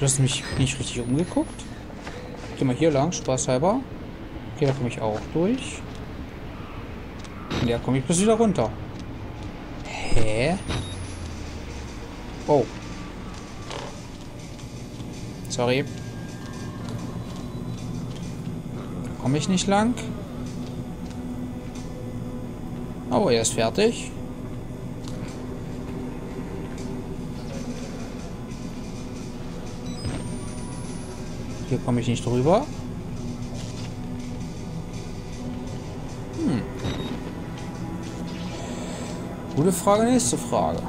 Du hast mich nicht richtig umgeguckt. Geh mal hier lang, spaßhalber. Okay, da komme ich auch durch. Und da komme ich bloß wieder runter. Hä? Oh. Sorry. Komme ich nicht lang? Oh, er ist fertig. Hier komme ich nicht drüber. Hm. Gute Frage, nächste Frage.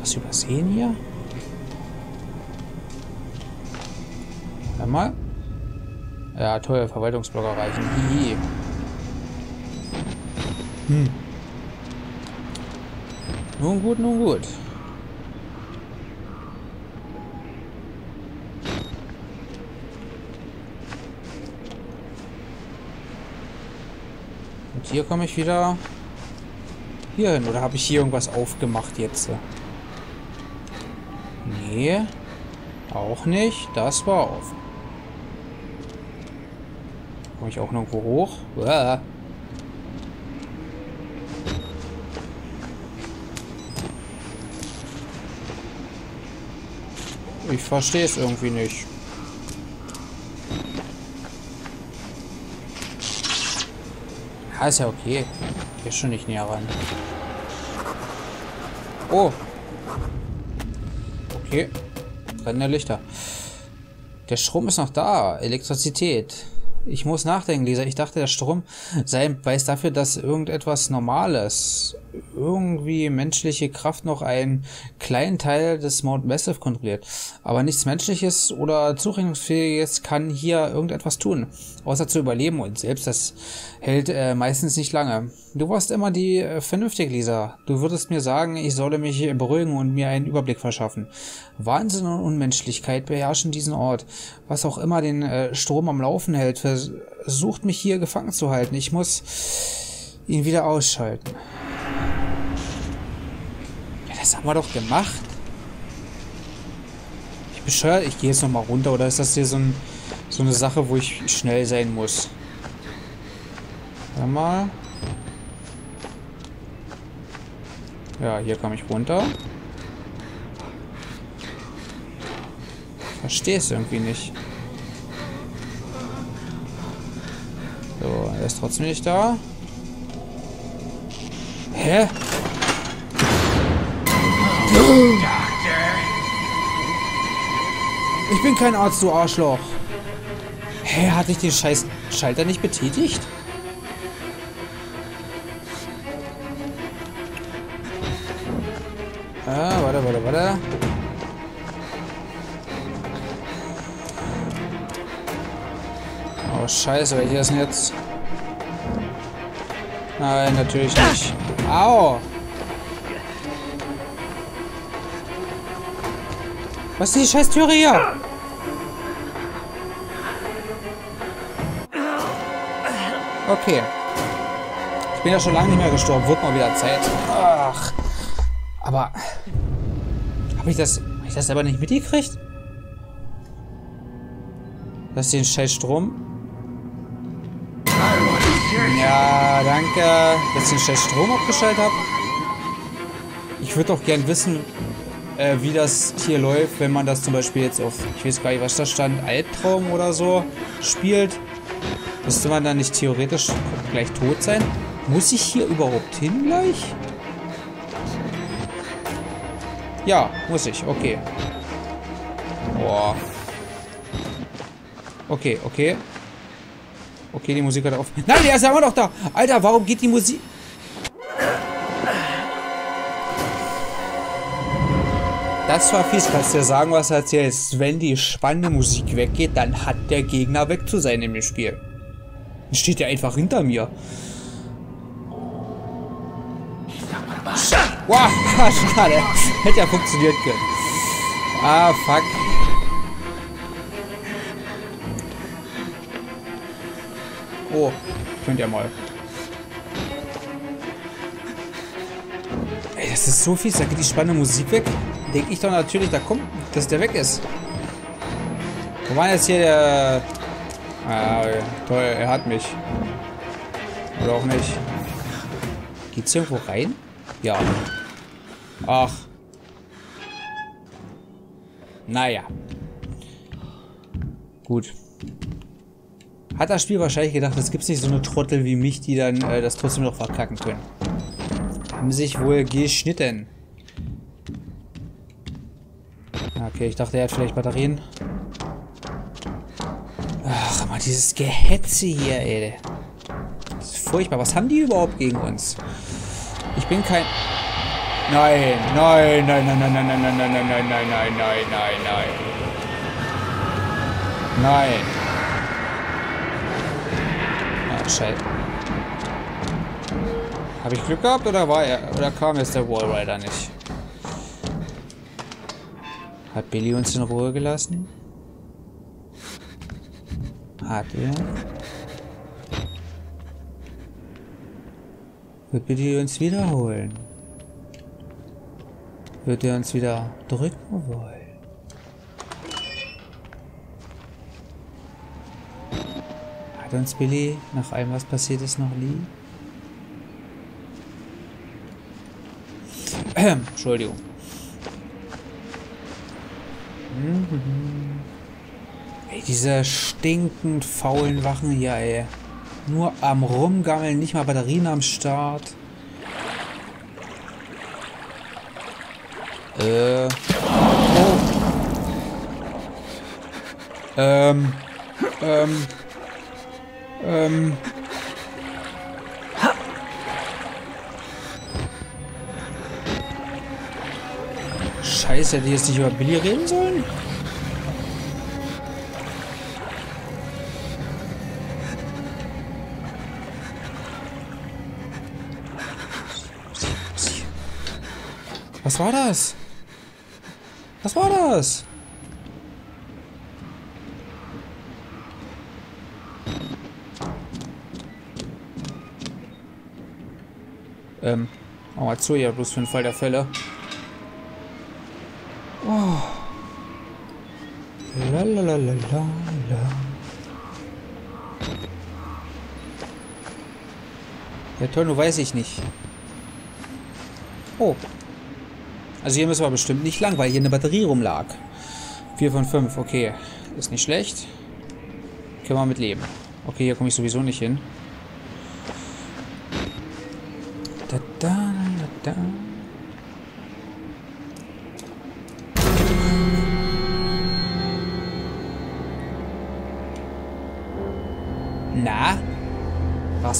Was übersehen hier? Einmal. Ja, toll, Verwaltungsblock erreichen. Hm. Nun gut, nun gut. Und hier komme ich wieder hier hin. Oder habe ich hier irgendwas aufgemacht jetzt? Nee. Auch nicht. Das war offen. Komme ich auch nirgendwo hoch? Uah. Ich verstehe es irgendwie nicht. Ja, ist ja okay. Hier schon nicht näher ran. Oh. Okay. Brennende Lichter. Der Strom ist noch da. Elektrizität. Ich muss nachdenken, Lisa. Ich dachte, der Strom sei ein Beweis dafür, dass irgendetwas Normales, irgendwie menschliche Kraft noch einen kleinen Teil des Mount Massive kontrolliert. Aber nichts Menschliches oder Zurechnungsfähiges kann hier irgendetwas tun, außer zu überleben. Und selbst das hält äh, meistens nicht lange. Du warst immer die äh, vernünftig, Lisa. Du würdest mir sagen, ich solle mich beruhigen und mir einen Überblick verschaffen. Wahnsinn und Unmenschlichkeit beherrschen diesen Ort. Was auch immer den äh, Strom am Laufen hält, versucht mich hier gefangen zu halten. Ich muss ihn wieder ausschalten. Ja, das haben wir doch gemacht. Ich bescheuert, ich gehe jetzt nochmal runter. Oder ist das hier so, ein, so eine Sache, wo ich schnell sein muss? Warte mal. Ja, hier komme ich runter. Verstehe es irgendwie nicht. Trotzdem nicht da. Hä? Ich bin kein Arzt, du Arschloch. Hä, hatte ich den scheiß Schalter nicht betätigt? Ah, warte, warte, warte. Oh, scheiße, welche ist denn jetzt? Nein, natürlich nicht. Au! Was ist die scheiß Türe hier? Okay. Ich bin ja schon lange nicht mehr gestorben. Wird mal wieder Zeit. Ach. Aber... Habe ich das... Habe ich das selber nicht mitgekriegt? Dass den scheiß Strom... Ja, danke, dass ich den Strom abgeschaltet habe. Ich würde auch gern wissen, äh, wie das hier läuft, wenn man das zum Beispiel jetzt auf, ich weiß gar nicht, was da stand, Albtraum oder so spielt. Müsste man dann nicht theoretisch gleich tot sein? Muss ich hier überhaupt hin gleich? Ja, muss ich. Okay. Boah. Okay, okay. Okay, die Musik hat auf. Nein, der ist ja immer noch da. Alter, warum geht die Musik... Das war fies. Kannst du dir sagen, was er erzählt? Wenn die spannende Musik weggeht, dann hat der Gegner weg zu sein in dem Spiel. Dann steht er einfach hinter mir. Wow, schade. Hätte ja funktioniert können. Ah, fuck. Könnt ihr mal. Ey, das ist so fies. Da geht die spannende Musik weg. denke ich doch natürlich, da kommt, dass der weg ist. Wo war jetzt hier der... Ah, toll, er hat mich. Oder auch nicht. Geht's irgendwo rein? Ja. Ach. Naja. Gut. Hat das Spiel wahrscheinlich gedacht, es gibt nicht so eine Trottel wie mich, die dann äh, das trotzdem noch verkacken können. Haben sich wohl geschnitten. Okay, ich dachte, er hat vielleicht Batterien. Ach, mal dieses Gehetze hier, ey. Das ist furchtbar. Was haben die überhaupt gegen uns? Ich bin kein... Nein, nein, nein, nein, nein, nein, nein, nein, nein, nein, nein, nein, nein, nein, nein, nein. Scheiße. Habe ich Glück gehabt oder war er oder kam jetzt der Wallrider nicht? Hat Billy uns in Ruhe gelassen? Hat er? Wird Billy uns wiederholen? Wird er uns wieder drücken wollen? Hat uns Billy nach allem, was passiert ist, noch lieb? Entschuldigung. Ey, diese stinkend faulen Wachen hier, ey. Nur am Rumgammeln, nicht mal Batterien am Start. Äh. Oh. Ähm. Ähm. Ähm. Scheiße, hätte ich jetzt nicht über Billy reden sollen? Was war das? Was war das? Ähm, oh, mal zu, ja, bloß für den Fall der Fälle. Oh. Lalalala. Der Torno weiß ich nicht. Oh. Also hier müssen wir bestimmt nicht lang, weil hier eine Batterie rumlag. 4 von 5, okay. Ist nicht schlecht. Können wir mit leben. Okay, hier komme ich sowieso nicht hin.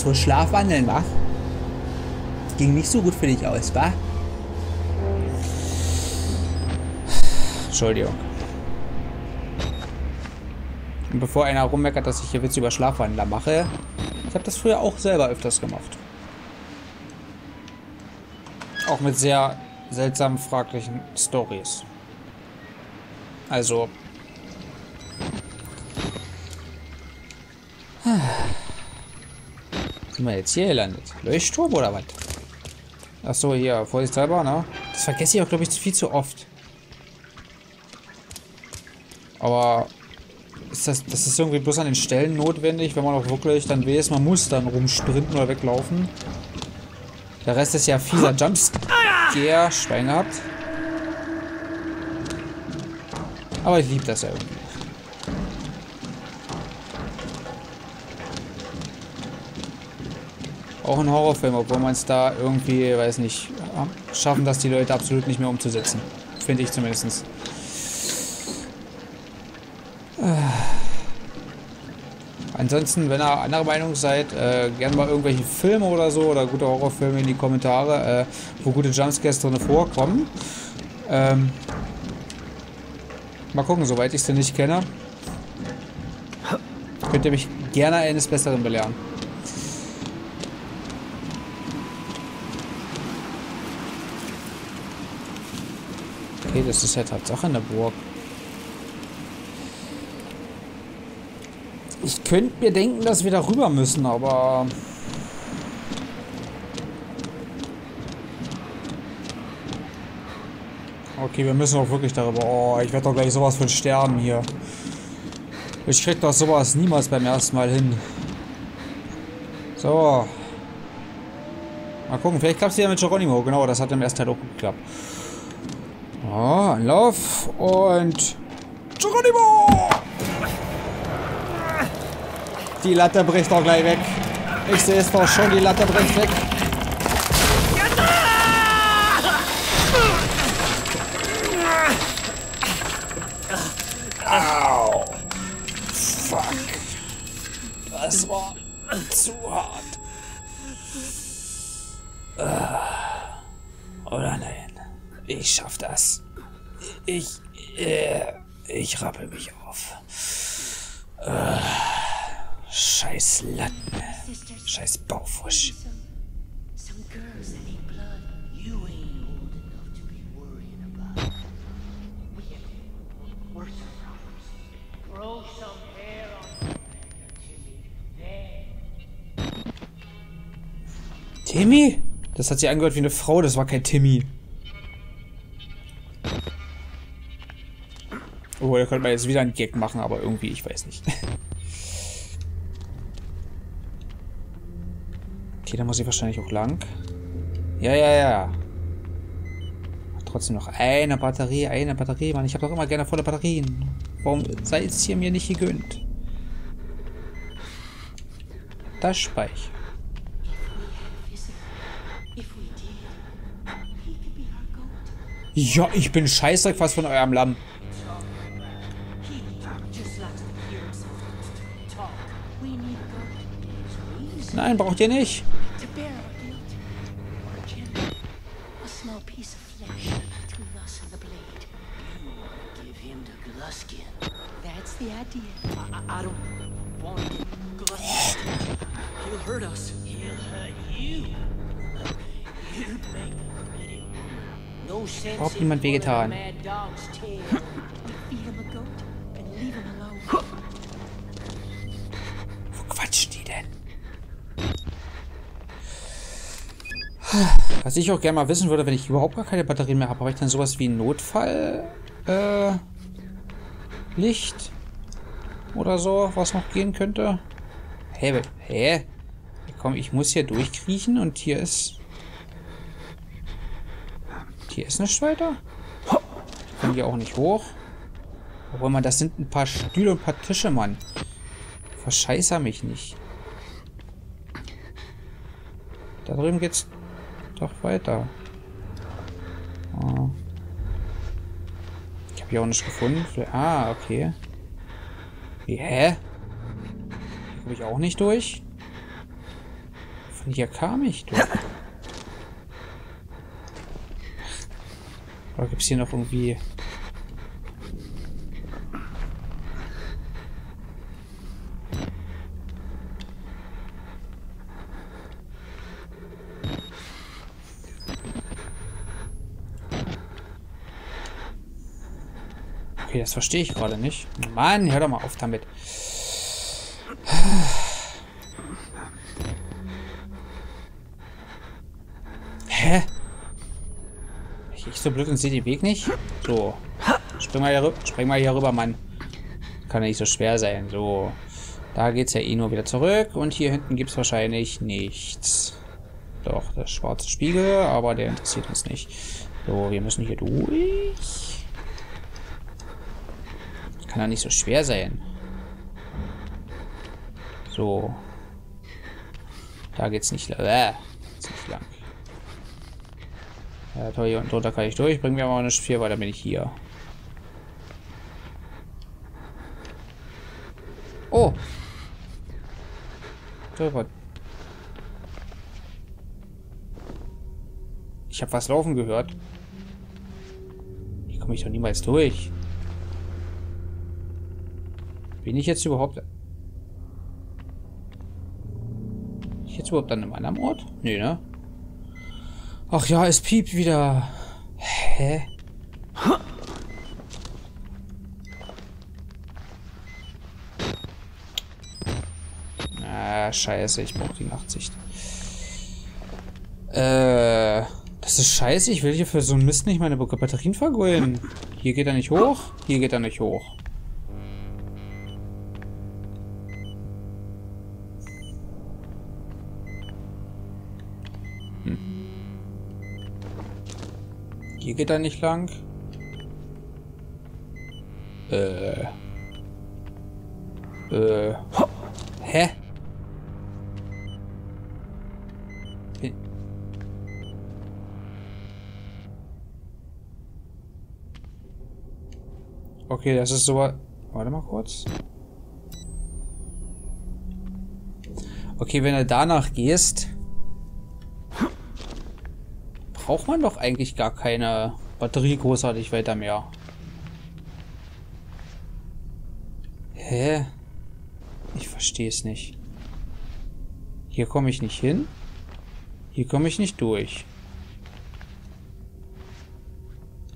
Wohl Schlafwandeln, wa? Ging nicht so gut für dich aus, wa? Entschuldigung. Und bevor einer rummeckert, dass ich hier Witze über Schlafwandler mache, ich habe das früher auch selber öfters gemacht. Auch mit sehr seltsamen, fraglichen Stories. Also. Sind wir jetzt hier gelandet? Leuchtturm oder was? Achso, hier, vorsichtshalber, ne? Das vergesse ich auch, glaube ich, viel zu oft. Aber ist das, das ist irgendwie bloß an den Stellen notwendig, wenn man auch wirklich dann weiß, man muss dann rumsprinten oder weglaufen. Der Rest ist ja fieser Jumpscare. Schwein gehabt. Aber ich liebe das ja irgendwie. Auch ein Horrorfilm, obwohl man es da irgendwie, weiß nicht, schaffen, dass die Leute absolut nicht mehr umzusetzen. Finde ich zumindest. Ansonsten, wenn ihr anderer Meinung seid, äh, gerne mal irgendwelche Filme oder so oder gute Horrorfilme in die Kommentare, äh, wo gute Jumpscares drin vorkommen. Ähm, mal gucken, soweit ich sie nicht kenne. Könnt ihr mich gerne eines Besseren belehren. Okay, das ist ja Tatsache eine Burg. Ich könnte mir denken, dass wir da rüber müssen, aber... Okay, wir müssen auch wirklich darüber... Oh, ich werde doch gleich sowas von sterben hier. Ich krieg doch sowas niemals beim ersten Mal hin. So. Mal gucken, vielleicht klappt es wieder mit Geronimo. Genau, das hat im ersten Teil auch geklappt. Oh, Anlauf und... Geronimo! Die Latte bricht doch gleich weg. Ich sehe es doch schon, die Latte bricht weg. Au. Fuck. Das war zu hart. Oder nein. Ich schaff das. Ich. Äh, ich rappel mich auf. Äh, scheiß Latten. Scheiß Baufusch. Timmy? Das hat sich angehört wie eine Frau, das war kein Timmy. Oh, da könnte man jetzt wieder einen Gag machen, aber irgendwie, ich weiß nicht. Okay, da muss ich wahrscheinlich auch lang. Ja, ja, ja. Trotzdem noch eine Batterie, eine Batterie, Mann. Ich habe doch immer gerne volle Batterien. Warum sei es hier mir nicht gegönnt? Das Speich. Ja, ich bin scheißdreck was von eurem Lamm. Sense Braucht in niemand pulling a wehgetan. mad dog's tail. Feed him a goat and leave him alone. Wo quatschen die denn? Was ich auch gerne mal wissen würde, wenn ich überhaupt gar keine Batterien mehr habe, habe ich dann sowas wie Notfall äh, Licht oder so, was noch gehen könnte? Hä? Hä? Komm, ich muss hier durchkriechen und hier ist hier ist nichts weiter. Ich kann hier auch nicht hoch. Obwohl man, das sind ein paar Stühle und ein paar Tische, Mann. Verscheißer mich nicht. Da drüben geht's doch weiter. Ah. Ich habe hier auch nicht gefunden. Ah, okay. Hä? Hier komme ich auch nicht durch. Von hier kam ich durch. Oder gibt es hier noch irgendwie... das verstehe ich gerade nicht. Mann, hör doch mal auf damit. Hä? Ich, so blöd und sehe den Weg nicht? So. Spring mal hier rüber, spring mal hier rüber, Mann. Kann ja nicht so schwer sein. So. Da geht's ja eh nur wieder zurück. Und hier hinten gibt's wahrscheinlich nichts. Doch, der schwarze Spiegel, aber der interessiert uns nicht. So, wir müssen hier durch. Kann ja nicht so schwer sein. So. Da geht's nicht, äh, geht's nicht lang. Ja, toll, hier unten drunter kann ich durch. Bringen wir aber nicht viel, weil dann bin ich hier. Oh. Ich habe was laufen gehört. Hier komme ich doch niemals durch. Bin ich jetzt überhaupt... Bin ich jetzt überhaupt an einem anderen Ort? Nee, ne? Ach ja, es piept wieder. Hä? Ah, scheiße, ich brauche die Nachtsicht. Äh, das ist scheiße, ich will hier für so einen Mist nicht meine Batterien vergeuden. Hier geht er nicht hoch, hier geht er nicht hoch. Hm. Hier geht er nicht lang. Äh. Äh. Hä? Okay, das ist so... Warte mal kurz. Okay, wenn du danach gehst... Braucht man doch eigentlich gar keine Batterie großartig weiter mehr. Hä? Ich verstehe es nicht. Hier komme ich nicht hin. Hier komme ich nicht durch.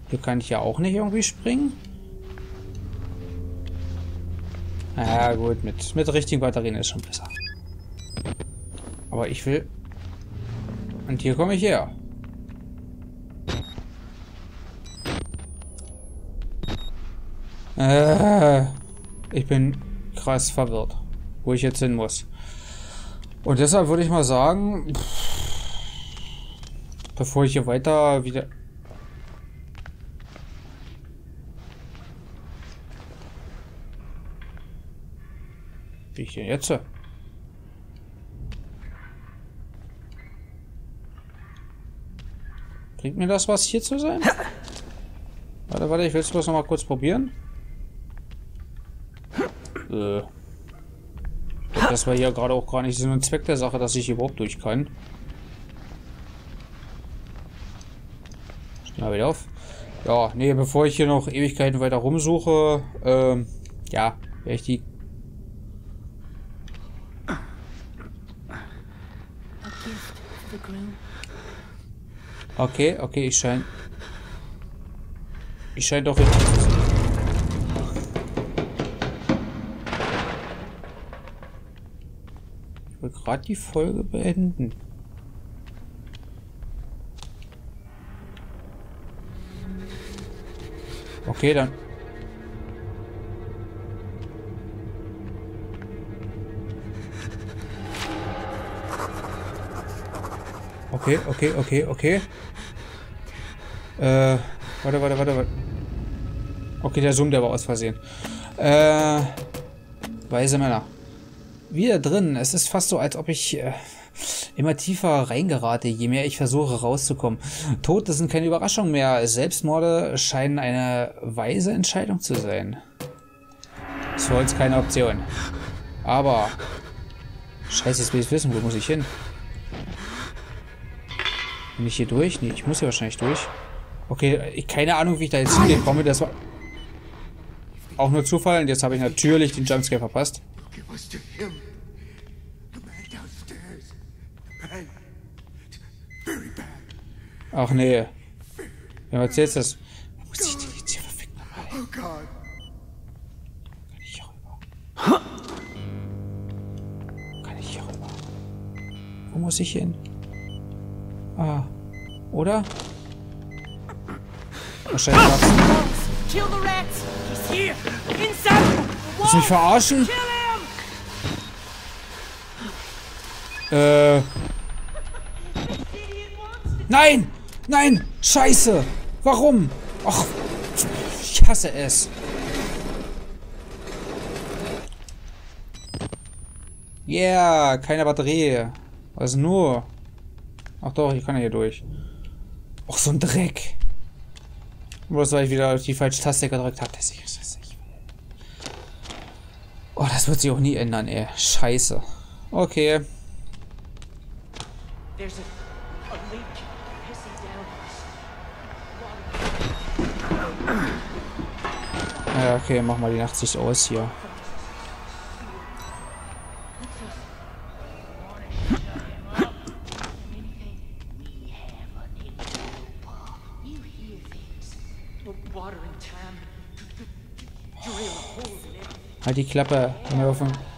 Hier kann ich ja auch nicht irgendwie springen. Ja gut, mit, mit richtigen Batterien ist schon besser. Aber ich will... Und hier komme ich her. Äh, ich bin krass verwirrt, wo ich jetzt hin muss. Und deshalb würde ich mal sagen, bevor ich hier weiter wieder Wie ich denn jetzt? Bringt mir das was, hier zu sein? Warte, warte, ich will es bloß noch mal kurz probieren. Äh. Das war hier gerade auch gar nicht so ein Zweck der Sache, dass ich überhaupt durch kann. Mal wieder auf. Ja, nee, bevor ich hier noch Ewigkeiten weiter rumsuche, ähm, ja, werde ich die Okay, okay, ich scheine... Ich scheine doch richtig zu sein. Ich will gerade die Folge beenden. Okay, dann... Okay, okay, okay, okay. Äh, warte, warte, warte, warte. Okay, der Zoom, der war aus Versehen. Äh, weise Männer. Wieder drin. Es ist fast so, als ob ich äh, immer tiefer reingerate, je mehr ich versuche rauszukommen. Tote sind keine Überraschung mehr. Selbstmorde scheinen eine weise Entscheidung zu sein. Ist für uns keine Option. Aber... Scheiße, jetzt will ich wissen, wo muss ich hin? Bin ich hier durch? Nee, ich muss hier wahrscheinlich durch. Okay, keine Ahnung, wie ich da jetzt hingekommen bin. Das war auch nur Zufall. Und jetzt habe ich natürlich den Jumpscare verpasst. Ach nee. Wer erzählt das? Wo muss ich denn jetzt hier verfickt nochmal? Kann ich hier rüber? Kann ich hier rüber? Wo muss ich hin? Ah. Oder? Wahrscheinlich wachsen. Willst du mich verarschen? Äh. Nein! Nein! Scheiße! Warum? Ach, ich hasse es. Yeah, keine Batterie. Was nur? Ach doch, ich kann ja hier durch. Och, so ein Dreck. Bloß weil ich wieder die falsche Taste gedrückt habe. Oh, das wird sich auch nie ändern, ey. Scheiße. Okay. Ja, okay, mach mal die Nachtsicht aus hier. Halt die Klappe. Mal offen.